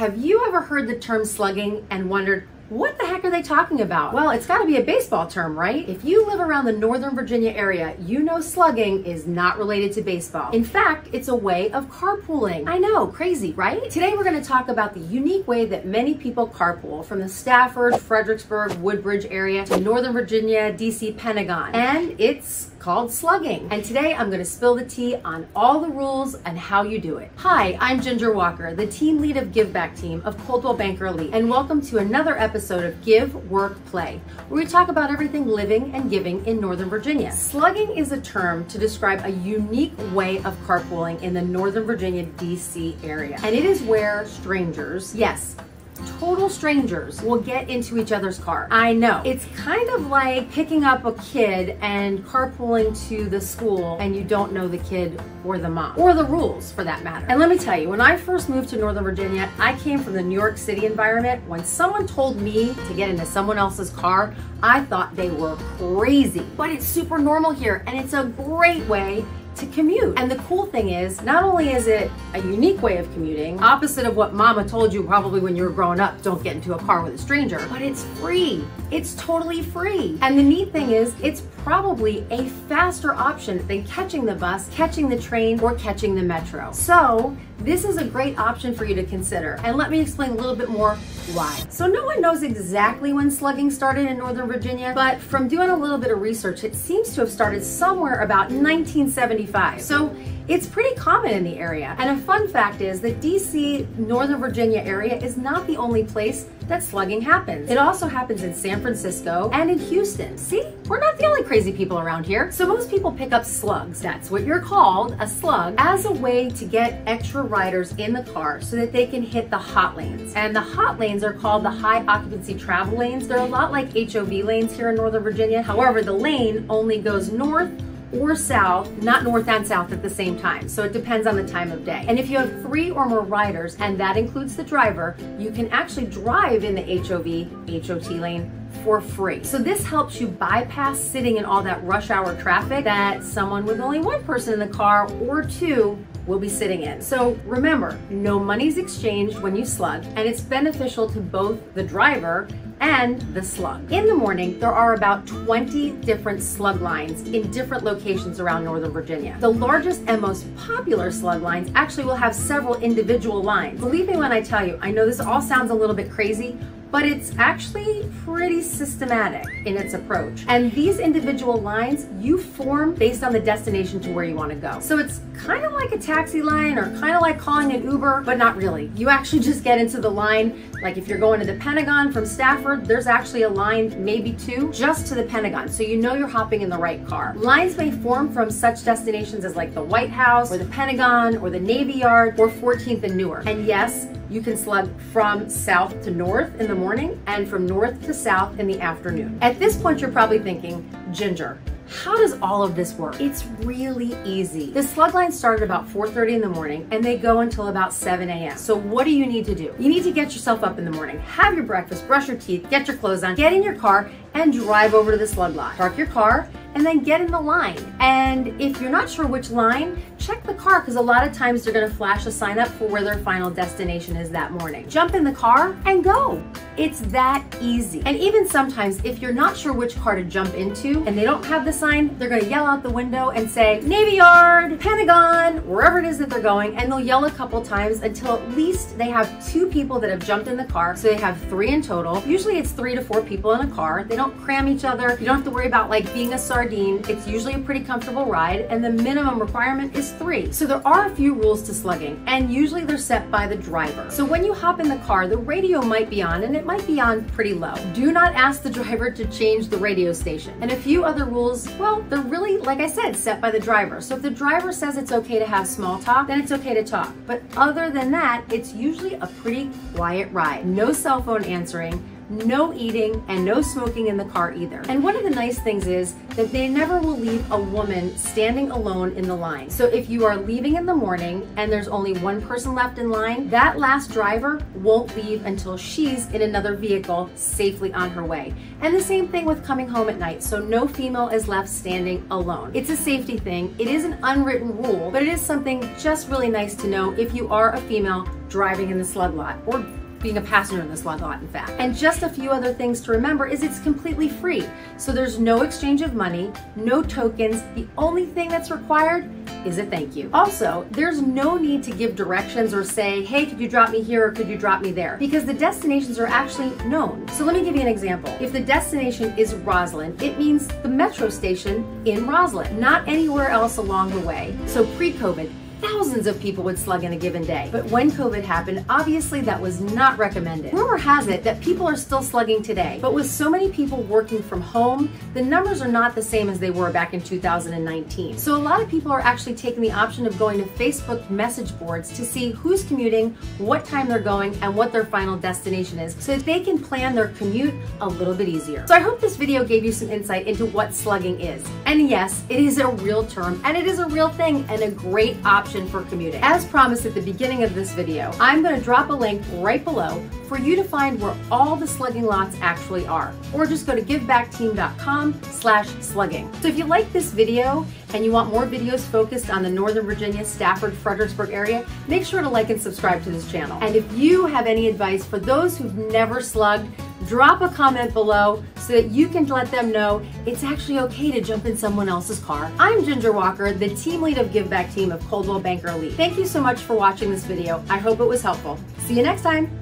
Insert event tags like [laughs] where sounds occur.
Have you ever heard the term slugging and wondered, what the heck are they talking about? Well, it's got to be a baseball term, right? If you live around the Northern Virginia area, you know slugging is not related to baseball. In fact, it's a way of carpooling. I know, crazy, right? Today we're going to talk about the unique way that many people carpool from the Stafford, Fredericksburg, Woodbridge area to Northern Virginia, DC, Pentagon. And it's called slugging. And today I'm gonna spill the tea on all the rules and how you do it. Hi, I'm Ginger Walker, the team lead of Give Back team of Coldwell Banker Elite, and welcome to another episode of Give, Work, Play, where we talk about everything living and giving in Northern Virginia. Slugging is a term to describe a unique way of carpooling in the Northern Virginia, DC area. And it is where strangers, yes, total strangers will get into each other's car. I know. It's kind of like picking up a kid and carpooling to the school and you don't know the kid or the mom or the rules for that matter. And let me tell you, when I first moved to Northern Virginia, I came from the New York City environment. When someone told me to get into someone else's car, I thought they were crazy. But it's super normal here and it's a great way to commute. And the cool thing is, not only is it a unique way of commuting, opposite of what mama told you probably when you were growing up, don't get into a car with a stranger, but it's free. It's totally free. And the neat thing is, it's probably a faster option than catching the bus, catching the train, or catching the metro. So this is a great option for you to consider. And let me explain a little bit more why. So no one knows exactly when slugging started in Northern Virginia, but from doing a little bit of research, it seems to have started somewhere about 1975. So it's pretty common in the area. And a fun fact is that DC, Northern Virginia area is not the only place that slugging happens. It also happens in San Francisco and in Houston. See, we're not the only crazy people around here. So most people pick up slugs, that's what you're called, a slug, as a way to get extra riders in the car so that they can hit the hot lanes. And the hot lanes are called the high occupancy travel lanes. They're a lot like HOV lanes here in Northern Virginia. However, the lane only goes north or south, not north and south at the same time. So it depends on the time of day. And if you have three or more riders, and that includes the driver, you can actually drive in the HOV, HOT lane for free. So this helps you bypass sitting in all that rush hour traffic that someone with only one person in the car or two will be sitting in. So remember, no money's exchanged when you slug, and it's beneficial to both the driver and the slug. In the morning, there are about 20 different slug lines in different locations around Northern Virginia. The largest and most popular slug lines actually will have several individual lines. Believe me when I tell you, I know this all sounds a little bit crazy, but it's actually pretty systematic in its approach. And these individual lines you form based on the destination to where you want to go. So it's kind of like a taxi line or kind of like calling an Uber, but not really. You actually just get into the line. Like if you're going to the Pentagon from Stafford, there's actually a line, maybe two, just to the Pentagon. So you know you're hopping in the right car. Lines may form from such destinations as like the White House or the Pentagon or the Navy Yard or 14th and Newark. And yes, you can slug from south to north in the morning and from north to south in the afternoon. At this point, you're probably thinking, Ginger, how does all of this work? It's really easy. The slug lines start at about 4.30 in the morning and they go until about 7 a.m. So what do you need to do? You need to get yourself up in the morning, have your breakfast, brush your teeth, get your clothes on, get in your car and drive over to the slug line. Park your car and then get in the line. And if you're not sure which line, check the car because a lot of times they're gonna flash a sign up for where their final destination is that morning. Jump in the car and go. It's that easy. And even sometimes if you're not sure which car to jump into and they don't have the sign, they're gonna yell out the window and say, Navy Yard, Pentagon, wherever it is that they're going, and they'll yell a couple times until at least they have two people that have jumped in the car. So they have three in total. Usually it's three to four people in a car. They don't cram each other. You don't have to worry about like being a sardine. It's usually a pretty comfortable ride and the minimum requirement is three. So there are a few rules to slugging and usually they're set by the driver. So when you hop in the car, the radio might be on and it might be on pretty low. Do not ask the [laughs] driver to change the radio station. And a few other rules, well, they're really, like I said, set by the driver. So if the driver says it's okay to have small talk, then it's okay to talk. But other than that, it's usually a pretty quiet ride. No cell phone answering, no eating, and no smoking in the car either. And one of the nice things is that they never will leave a woman standing alone in the line. So if you are leaving in the morning and there's only one person left in line, that last driver won't leave until she's in another vehicle safely on her way. And the same thing with coming home at night. So no female is left standing alone. It's a safety thing. It is an unwritten rule, but it is something just really nice to know if you are a female driving in the slug lot or being a passenger in this slug lot, in fact. And just a few other things to remember is it's completely free. So there's no exchange of money, no tokens. The only thing that's required is a thank you. Also, there's no need to give directions or say, hey, could you drop me here or could you drop me there? Because the destinations are actually known. So let me give you an example. If the destination is Rosslyn, it means the metro station in Rosslyn, not anywhere else along the way. So pre-COVID, thousands of people would slug in a given day. But when COVID happened, obviously that was not recommended. Rumor has it that people are still slugging today, but with so many people working from home, the numbers are not the same as they were back in 2019. So a lot of people are actually taking the option of going to Facebook message boards to see who's commuting, what time they're going, and what their final destination is so that they can plan their commute a little bit easier. So I hope this video gave you some insight into what slugging is. And yes, it is a real term and it is a real thing and a great option option for commuting. As promised at the beginning of this video, I'm going to drop a link right below for you to find where all the slugging lots actually are. Or just go to givebackteam.com slash slugging. So if you like this video and you want more videos focused on the Northern Virginia, Stafford, Fredericksburg area, make sure to like and subscribe to this channel. And if you have any advice for those who've never slugged, drop a comment below so that you can let them know it's actually okay to jump in someone else's car. I'm Ginger Walker, the team lead of Give Back Team of Coldwell Banker Elite. Thank you so much for watching this video. I hope it was helpful. See you next time.